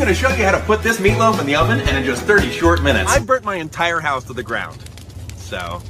gonna show you how to put this meatloaf in the oven and in just 30 short minutes. I burnt my entire house to the ground. So,